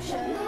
fashion.